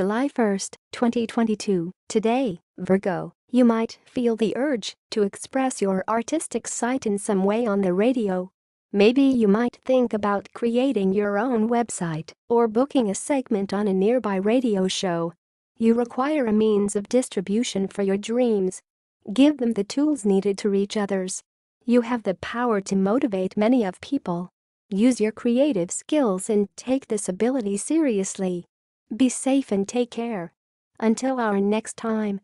July 1, 2022. Today, Virgo, you might feel the urge to express your artistic side in some way on the radio. Maybe you might think about creating your own website or booking a segment on a nearby radio show. You require a means of distribution for your dreams. Give them the tools needed to reach others. You have the power to motivate many of people. Use your creative skills and take this ability seriously. Be safe and take care. Until our next time.